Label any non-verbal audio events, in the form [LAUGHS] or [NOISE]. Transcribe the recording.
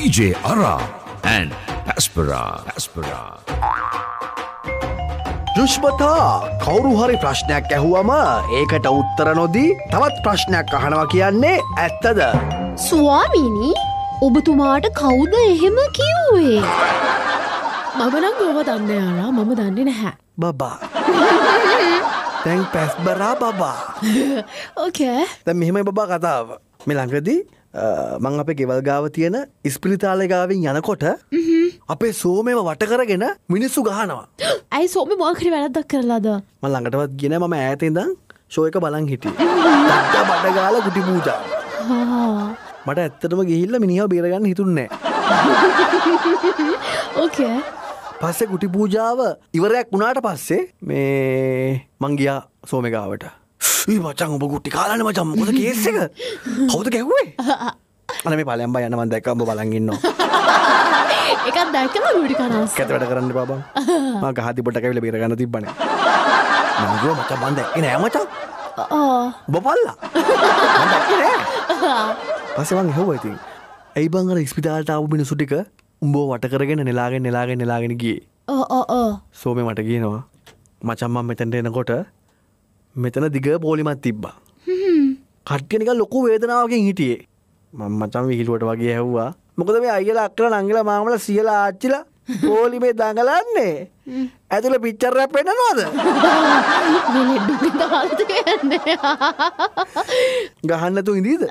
DJ Ara and Paspera. Paspera. යුෂ්මතා කවුරු හරි ප්‍රශ්නයක් ඇහුවම ඒකට උත්තර නොදී තවත් ප්‍රශ්නයක් අහනවා කියන්නේ ඇත්තද. ස්වාමීනී ඔබතුමාට කවුද එහෙම කිව්වේ. මමනං ගොව දන්න යාලා මම දන්නේ නැහැ. බබා. [LAUGHS] තැන් පැස්බරා බබා. [LAUGHS] ඕකෑ තැ මෙහෙමයි බබා කතාව. මෙ ළඟදී මං අපේ ගෙවල් ගාව තියෙන ඉස්පිරිතාලගාවෙන් යනකොට අපේ සෝමම වට කරගෙන මිනිස්සු ගහනවා. [GASPS] ඇයි සෝම මොකරි වැරද්දක් කරලාද. ම ළඟටවත් ගෙන මම ඇතෙදම් ශෝයක බලන් හිටිය. බඩගාල ගුටි පූජා. මට ඇත්තටම ගිහිල්ල මිනිහ බේරගන්න හිතුන්නේ. ඕකෑ පස්සෙ ගුටි පූජාව ඉවරයක් වුණාට පස්සේ මේ මංගියා සෝමගාවට. මචන් ඔබ ගුට්ටි කාලන මචම් මොද කේස එක? කවුද ගැහ්වේ [LAUGHS] අන මේ පලයම්බ යනවන් දැක්කම්බ බලගන්න [LAUGHS] එකත් දැක්කල ගුටි කනස් කැත වැඩ කරන්න බබ ගහති පොට කැවිල බේරගන්න තිබන මංගුව මච බන්ද එන ඇමචා බොපල්ලා පසවන් හව ඉතින් ඇයි බංගර ඉස්පිතාල්ට අව මිනිසු ටික උඹෝ වට කරගෙන නෙලාගෙන නෙලාගෙන නෙලාගෙන ගිය? සෝම මට කියනවා මචම්මම් මෙතැන්ට එනකොට මෙතන දිග පෝලිමත් තිබ්බා. කට්්‍යනික ලොකු වේදනාවකින් හිටියේ. මං මචම් විහිලුවට වගේ හැව්වා මොකද මේ අයිලා අක්කල නංගල මාමල සියලා ආච්චිල පෝලිමේ දඟලන්නේ. ඇතුළ පිච්චරැ දාලතියන්නේ ගහන්නතු ඉදීද